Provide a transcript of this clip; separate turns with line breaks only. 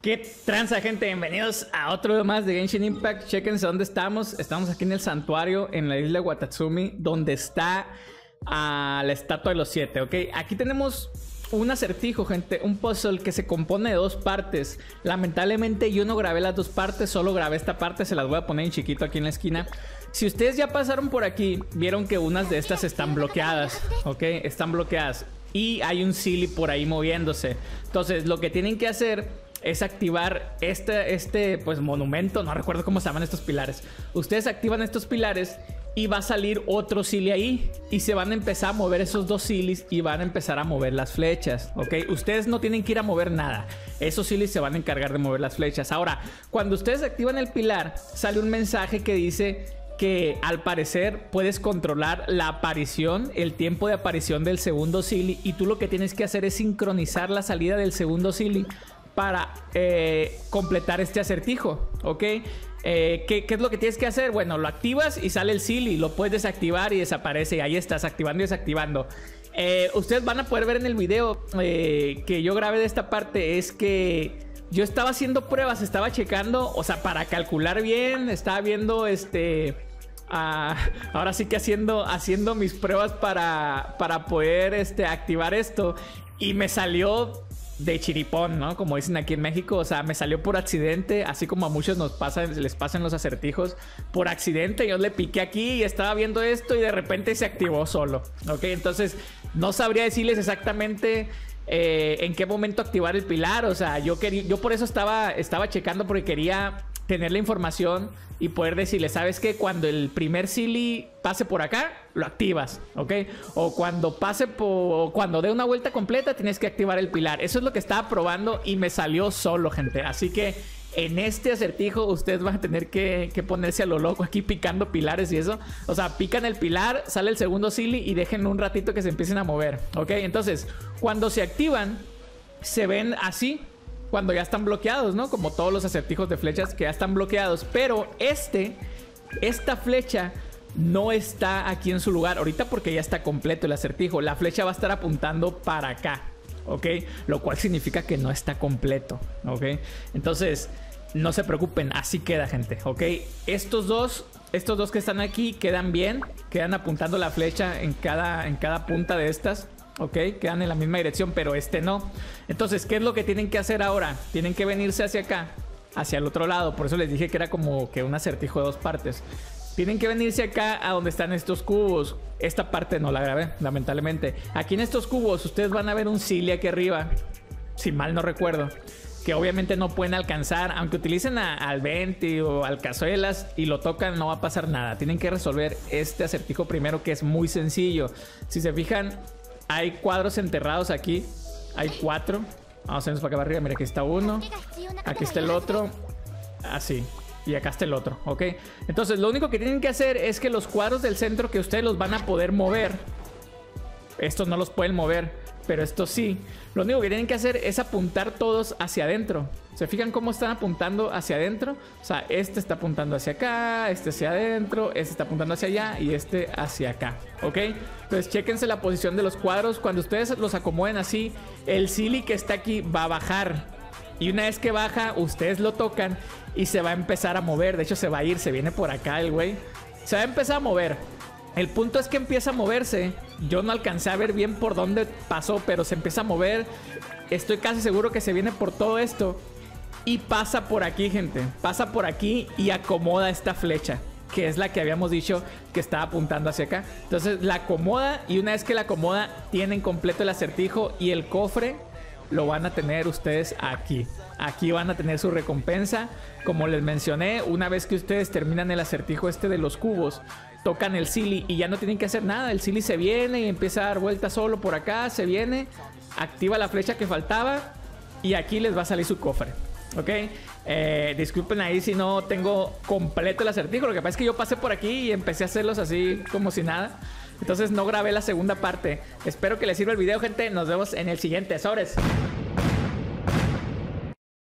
¿Qué tranza, gente? Bienvenidos a otro más de Genshin Impact. Chequense dónde estamos. Estamos aquí en el santuario, en la isla Watatsumi, donde está la estatua de los siete, ¿ok? Aquí tenemos un acertijo, gente, un puzzle que se compone de dos partes. Lamentablemente yo no grabé las dos partes, solo grabé esta parte, se las voy a poner en chiquito aquí en la esquina. Si ustedes ya pasaron por aquí, vieron que unas de estas están bloqueadas, ¿ok? Están bloqueadas. Y hay un silly por ahí moviéndose. Entonces, lo que tienen que hacer es activar este, este pues, monumento. No recuerdo cómo se llaman estos pilares. Ustedes activan estos pilares y va a salir otro silly ahí. Y se van a empezar a mover esos dos silis y van a empezar a mover las flechas. ¿Ok? Ustedes no tienen que ir a mover nada. Esos silis se van a encargar de mover las flechas. Ahora, cuando ustedes activan el pilar, sale un mensaje que dice que al parecer puedes controlar la aparición, el tiempo de aparición del segundo silly y tú lo que tienes que hacer es sincronizar la salida del segundo silly para eh, completar este acertijo, ¿ok? Eh, ¿qué, es lo que tienes que hacer? Bueno, lo activas y sale el silly, lo puedes desactivar y desaparece y ahí estás activando y desactivando. Eh, ustedes van a poder ver en el video que yo grabé de esta parte es que yo estaba haciendo pruebas, estaba checando, o sea, para calcular bien, estaba viendo este... Ah, ahora sí que haciendo, haciendo mis pruebas para, para poder este, activar esto y me salió de chiripón, ¿no? Como dicen aquí en México, o sea, me salió por accidente, así como a muchos nos pasa, les pasan los acertijos, por accidente yo le piqué aquí y estaba viendo esto y de repente se activó solo, ¿ok? Entonces, no sabría decirles exactamente eh, en qué momento activar el pilar, o sea, yo quería, yo por eso estaba, estaba checando porque quería tener la información y poder decirle, ¿sabes qué? Cuando el primer silly pase por acá, lo activas, ¿ok? O cuando pase por... cuando dé una vuelta completa, tienes que activar el pilar. Eso es lo que estaba probando y me salió solo, gente. Así que en este acertijo ustedes van a tener que, ponerse a lo loco aquí picando pilares y eso. O sea, pican el pilar, sale el segundo silly y dejen un ratito que se empiecen a mover, ¿ok? Entonces, cuando se activan, se ven así cuando ya están bloqueados, ¿no? Como todos los acertijos de flechas que ya están bloqueados. Pero este, esta flecha no está aquí en su lugar ahorita porque ya está completo el acertijo. La flecha va a estar apuntando para acá, ¿ok? Lo cual significa que no está completo, ¿ok? Entonces, no se preocupen, así queda, gente, ¿ok? Estos dos, estos dos que están aquí quedan bien, quedan apuntando la flecha en cada, en cada punta de estas. ¿Ok? Quedan en la misma dirección, pero este no. Entonces, ¿qué es lo que tienen que hacer ahora? Tienen que venirse hacia acá, hacia el otro lado. Por eso les dije que era como que un acertijo de dos partes. Tienen que venirse acá a donde están estos cubos. Esta parte no la grabé, lamentablemente. Aquí en estos cubos ustedes van a ver un Silly aquí arriba. Si mal no recuerdo. Que obviamente no pueden alcanzar. Aunque utilicen al Venti o al Cazuelas y lo tocan, no va a pasar nada. Tienen que resolver este acertijo primero que es muy sencillo. Si se fijan, hay cuadros enterrados aquí. Hay cuatro. Vamos a vernos para acá arriba. Mira, aquí está uno. Aquí está el otro. Así. y acá está el otro, ¿ok? Entonces, lo único que tienen que hacer es que los cuadros del centro que ustedes los van a poder mover. Estos no los pueden mover pero esto sí. Lo único que tienen que hacer es apuntar todos hacia adentro. ¿Se fijan cómo están apuntando hacia adentro? O sea, este está apuntando hacia acá, este hacia adentro, este está apuntando hacia allá y este hacia acá. ¿Ok? Entonces, chéquense la posición de los cuadros. Cuando ustedes los acomoden así, el silly que está aquí va a bajar. Y una vez que baja, ustedes lo tocan y se va a empezar a mover. De hecho, se va a ir, se viene por acá el güey. Se va a empezar a mover. El punto es que empieza a moverse. Yo no alcancé a ver bien por dónde pasó, pero se empieza a mover. Estoy casi seguro que se viene por todo esto. Y pasa por aquí, gente. Pasa por aquí y acomoda esta flecha. Que es la que habíamos dicho que estaba apuntando hacia acá. Entonces la acomoda y una vez que la acomoda, tienen completo el acertijo y el cofre lo van a tener ustedes aquí. Aquí van a tener su recompensa. Como les mencioné, una vez que ustedes terminan el acertijo este de los cubos, tocan el Silly y ya no tienen que hacer nada. El Silly se viene y empieza a dar vueltas solo por acá, se viene, activa la flecha que faltaba y aquí les va a salir su cofre. ¿Ok? Eh, disculpen ahí si no tengo completo el acertijo. Lo que pasa es que yo pasé por aquí y empecé a hacerlos así como si nada. Entonces no grabé la segunda parte. Espero que les sirva el video, gente. Nos vemos en el siguiente. Sobres.